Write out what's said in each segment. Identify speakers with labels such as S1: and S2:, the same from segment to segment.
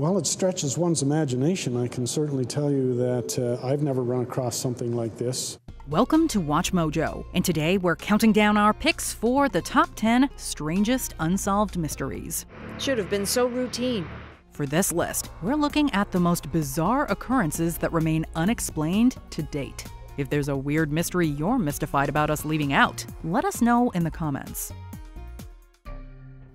S1: Well, it stretches one's imagination. I can certainly tell you that uh, I've never run across something like this. Welcome to Watch Mojo, and today we're counting down our picks for the top 10 strangest unsolved mysteries. Should have been so routine. For this list, we're looking at the most bizarre occurrences that remain unexplained to date. If there's a weird mystery you're mystified about us leaving out, let us know in the comments.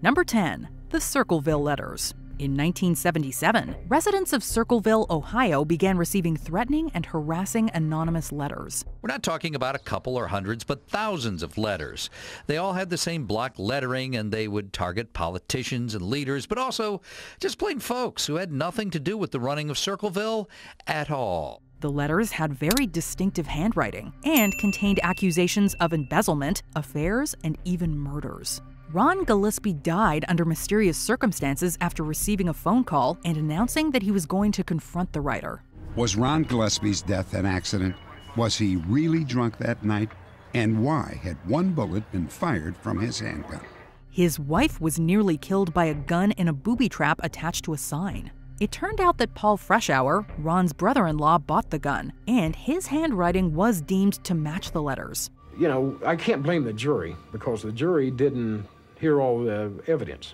S1: Number 10, the Circleville Letters. In 1977, residents of Circleville, Ohio began receiving threatening and harassing anonymous letters. We're not talking about a couple or hundreds, but thousands of letters. They all had the same block lettering, and they would target politicians and leaders, but also just plain folks who had nothing to do with the running of Circleville at all. The letters had very distinctive handwriting and contained accusations of embezzlement, affairs, and even murders. Ron Gillespie died under mysterious circumstances after receiving a phone call and announcing that he was going to confront the writer. Was Ron Gillespie's death an accident? Was he really drunk that night? And why had one bullet been fired from his handgun? His wife was nearly killed by a gun in a booby trap attached to a sign. It turned out that Paul Freshour, Ron's brother in law, bought the gun, and his handwriting was deemed to match the letters. You know, I can't blame the jury because the jury didn't hear all the evidence.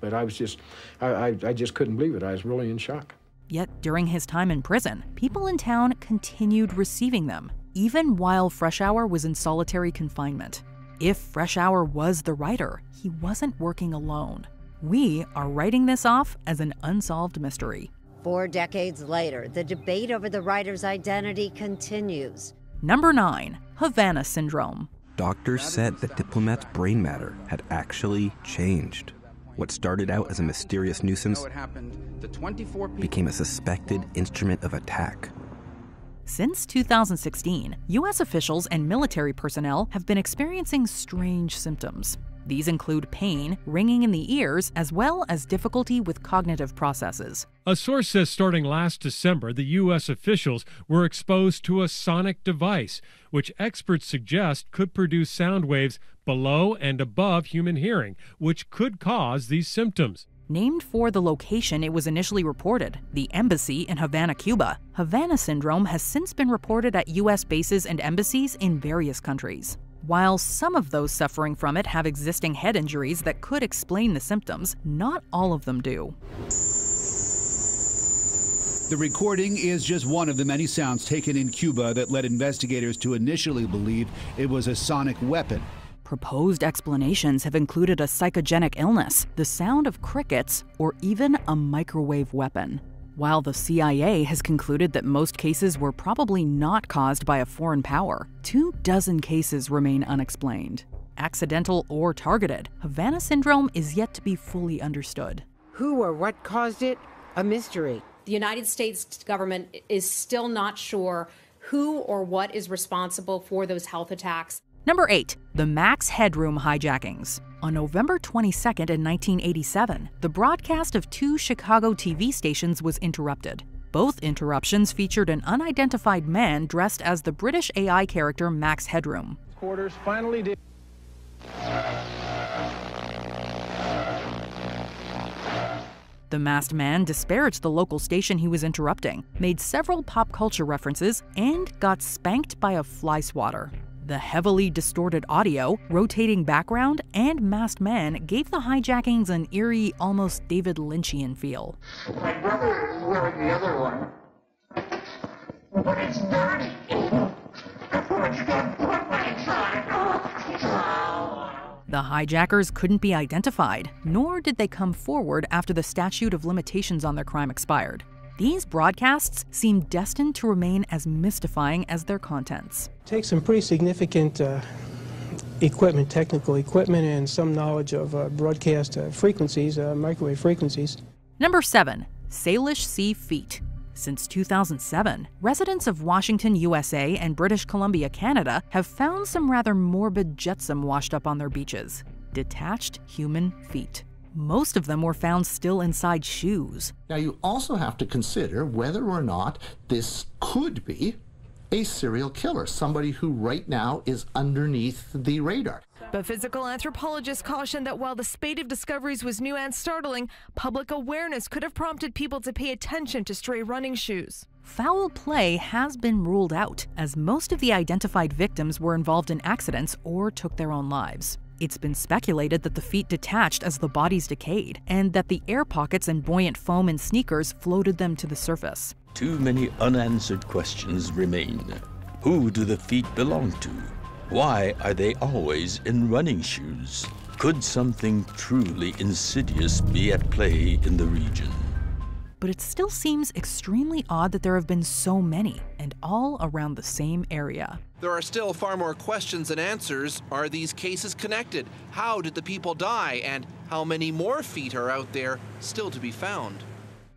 S1: But I was just, I, I, I just couldn't believe it. I was really in shock. Yet during his time in prison, people in town continued receiving them, even while Freshour was in solitary confinement. If Freshour was the writer, he wasn't working alone. We are writing this off as an unsolved mystery. Four decades later, the debate over the writer's identity continues. Number nine, Havana Syndrome. Doctors said that Diplomat's brain matter had actually changed. What started out as a mysterious nuisance became a suspected instrument of attack. Since 2016, U.S. officials and military personnel have been experiencing strange symptoms. These include pain, ringing in the ears, as well as difficulty with cognitive processes. A source says starting last December, the U.S. officials were exposed to a sonic device, which experts suggest could produce sound waves below and above human hearing, which could cause these symptoms. Named for the location it was initially reported, the embassy in Havana, Cuba, Havana syndrome has since been reported at U.S. bases and embassies in various countries. While some of those suffering from it have existing head injuries that could explain the symptoms, not all of them do. The recording is just one of the many sounds taken in Cuba that led investigators to initially believe it was a sonic weapon. Proposed explanations have included a psychogenic illness, the sound of crickets, or even a microwave weapon while the CIA has concluded that most cases were probably not caused by a foreign power, two dozen cases remain unexplained. Accidental or targeted, Havana syndrome is yet to be fully understood. Who or what caused it? A mystery. The United States government is still not sure who or what is responsible for those health attacks. Number 8. The Max Headroom Hijackings on November 22nd in 1987, the broadcast of two Chicago TV stations was interrupted. Both interruptions featured an unidentified man dressed as the British AI character Max Headroom. Quarters finally did. The masked man disparaged the local station he was interrupting, made several pop culture references, and got spanked by a fly swatter. The heavily distorted audio, rotating background, and masked men gave the hijackings an eerie, almost David Lynchian feel. My brother is wearing the other one, but it's dirty. The hijackers couldn't be identified, nor did they come forward after the statute of limitations on their crime expired. These broadcasts seem destined to remain as mystifying as their contents. Take some pretty significant uh, equipment, technical equipment, and some knowledge of uh, broadcast uh, frequencies, uh, microwave frequencies. Number seven, Salish Sea Feet. Since 2007, residents of Washington, USA and British Columbia, Canada have found some rather morbid jetsam washed up on their beaches detached human feet. Most of them were found still inside shoes. Now, you also have to consider whether or not this could be a serial killer, somebody who right now is underneath the radar. But physical anthropologists cautioned that while the spate of discoveries was new and startling, public awareness could have prompted people to pay attention to stray running shoes. Foul play has been ruled out, as most of the identified victims were involved in accidents or took their own lives. It's been speculated that the feet detached as the bodies decayed, and that the air pockets and buoyant foam in sneakers floated them to the surface. Too many unanswered questions remain. Who do the feet belong to? Why are they always in running shoes? Could something truly insidious be at play in the region? but it still seems extremely odd that there have been so many, and all around the same area. There are still far more questions than answers. Are these cases connected? How did the people die? And how many more feet are out there still to be found?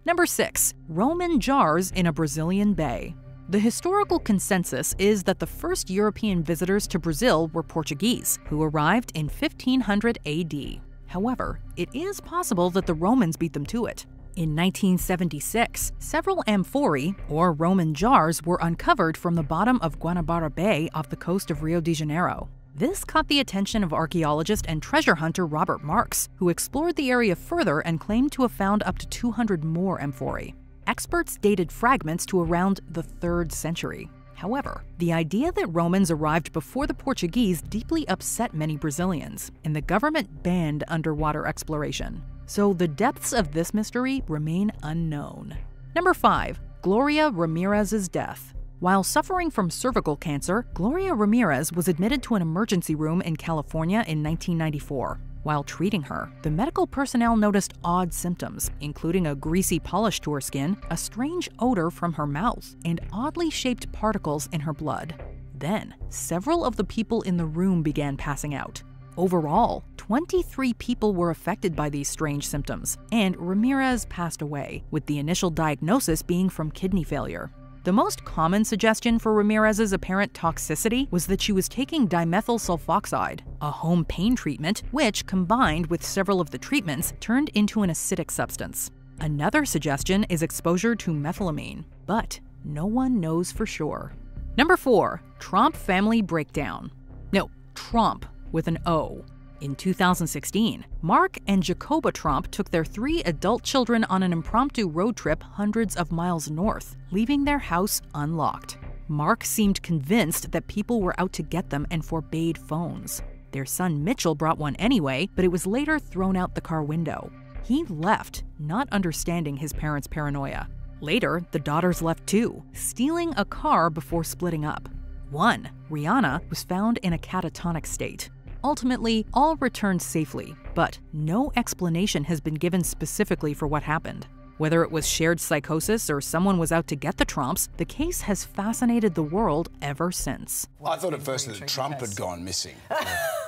S1: Number 6. Roman Jars in a Brazilian Bay. The historical consensus is that the first European visitors to Brazil were Portuguese, who arrived in 1500 AD. However, it is possible that the Romans beat them to it. In 1976, several amphorae, or Roman jars, were uncovered from the bottom of Guanabara Bay off the coast of Rio de Janeiro. This caught the attention of archaeologist and treasure hunter Robert Marx, who explored the area further and claimed to have found up to 200 more amphorae. Experts dated fragments to around the 3rd century. However, the idea that Romans arrived before the Portuguese deeply upset many Brazilians, and the government banned underwater exploration so the depths of this mystery remain unknown. Number 5. Gloria Ramirez's death. While suffering from cervical cancer, Gloria Ramirez was admitted to an emergency room in California in 1994. While treating her, the medical personnel noticed odd symptoms, including a greasy polish to her skin, a strange odor from her mouth, and oddly shaped particles in her blood. Then, several of the people in the room began passing out. Overall, 23 people were affected by these strange symptoms, and Ramirez passed away, with the initial diagnosis being from kidney failure. The most common suggestion for Ramirez's apparent toxicity was that she was taking dimethyl sulfoxide, a home pain treatment, which, combined with several of the treatments, turned into an acidic substance. Another suggestion is exposure to methylamine, but no one knows for sure. Number 4. Tromp Family Breakdown No, Tromp with an O. In 2016, Mark and Jacoba Tromp took their three adult children on an impromptu road trip hundreds of miles north, leaving their house unlocked. Mark seemed convinced that people were out to get them and forbade phones. Their son Mitchell brought one anyway, but it was later thrown out the car window. He left, not understanding his parents' paranoia. Later, the daughters left too, stealing a car before splitting up. One, Rihanna, was found in a catatonic state. Ultimately, all returned safely, but no explanation has been given specifically for what happened. Whether it was shared psychosis or someone was out to get the Tromps, the case has fascinated the world ever since. I thought at first that Trump had gone missing. I,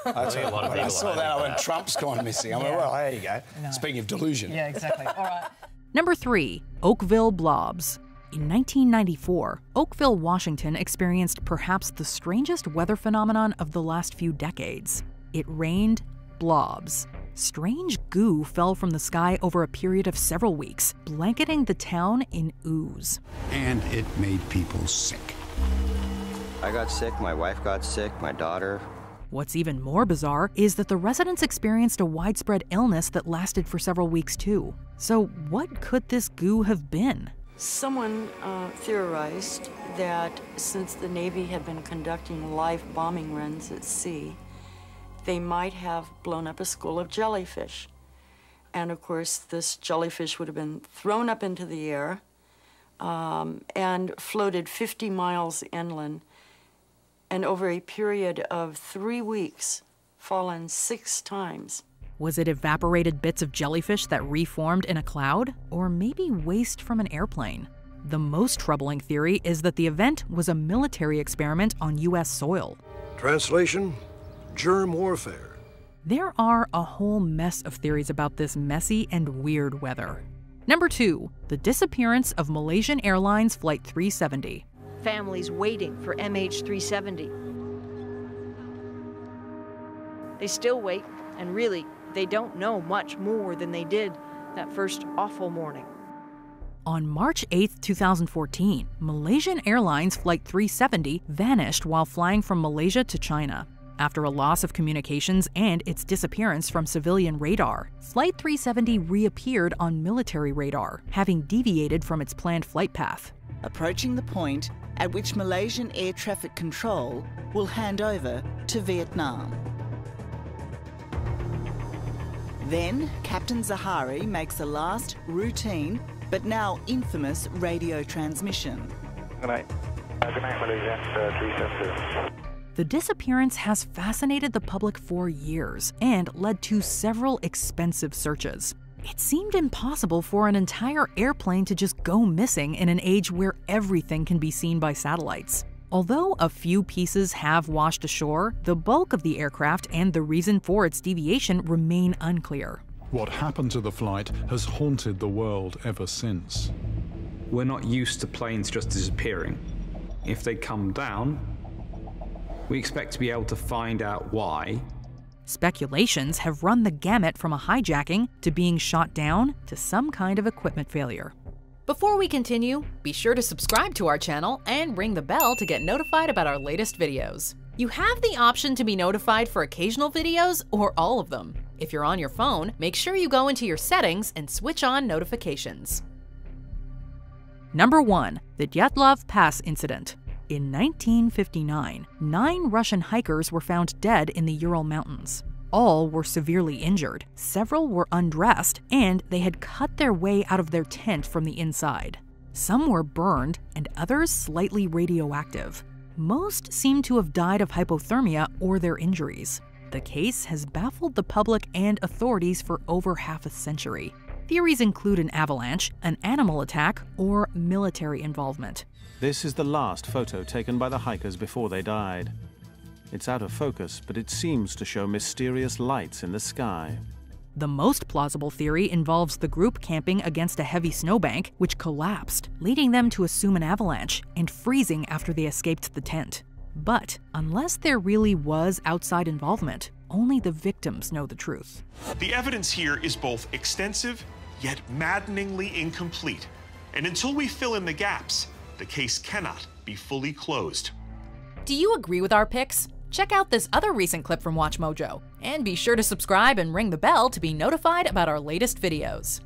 S1: thought, I saw that, I went, Trump's gone missing. I went, yeah. well, there you go. No. Speaking of delusion. Yeah, exactly. All right. Number three, Oakville Blobs. In 1994, Oakville, Washington experienced perhaps the strangest weather phenomenon of the last few decades. It rained blobs. Strange goo fell from the sky over a period of several weeks, blanketing the town in ooze. And it made people sick. I got sick, my wife got sick, my daughter. What's even more bizarre is that the residents experienced a widespread illness that lasted for several weeks, too. So, what could this goo have been? Someone uh, theorized that since the Navy had been conducting live bombing runs at sea, they might have blown up a school of jellyfish. And of course, this jellyfish would have been thrown up into the air um, and floated 50 miles inland, and over a period of three weeks, fallen six times. Was it evaporated bits of jellyfish that reformed in a cloud? Or maybe waste from an airplane? The most troubling theory is that the event was a military experiment on U.S. soil. Translation Germ warfare. There are a whole mess of theories about this messy and weird weather. Number two, the disappearance of Malaysian Airlines Flight 370. Families waiting for MH370. They still wait and really they don't know much more than they did that first awful morning. On March 8, 2014, Malaysian Airlines Flight 370 vanished while flying from Malaysia to China. After a loss of communications and its disappearance from civilian radar, Flight 370 reappeared on military radar, having deviated from its planned flight path. Approaching the point at which Malaysian Air Traffic Control will hand over to Vietnam. Then, Captain Zaharie makes a last, routine, but now infamous radio transmission. Good night. Good night, Malaysia. The disappearance has fascinated the public for years and led to several expensive searches. It seemed impossible for an entire airplane to just go missing in an age where everything can be seen by satellites. Although a few pieces have washed ashore, the bulk of the aircraft and the reason for its deviation remain unclear. What happened to the flight has haunted the world ever since. We're not used to planes just disappearing. If they come down, we expect to be able to find out why. Speculations have run the gamut from a hijacking to being shot down to some kind of equipment failure. Before we continue, be sure to subscribe to our channel and ring the bell to get notified about our latest videos. You have the option to be notified for occasional videos or all of them. If you're on your phone, make sure you go into your settings and switch on notifications. Number 1. The Dyatlov Pass Incident In 1959, nine Russian hikers were found dead in the Ural Mountains. All were severely injured, several were undressed, and they had cut their way out of their tent from the inside. Some were burned, and others slightly radioactive. Most seem to have died of hypothermia or their injuries. The case has baffled the public and authorities for over half a century. Theories include an avalanche, an animal attack, or military involvement. This is the last photo taken by the hikers before they died. It's out of focus, but it seems to show mysterious lights in the sky. The most plausible theory involves the group camping against a heavy snowbank, which collapsed, leading them to assume an avalanche and freezing after they escaped the tent. But unless there really was outside involvement, only the victims know the truth. The evidence here is both extensive, yet maddeningly incomplete. And until we fill in the gaps, the case cannot be fully closed. Do you agree with our picks? Check out this other recent clip from WatchMojo, and be sure to subscribe and ring the bell to be notified about our latest videos.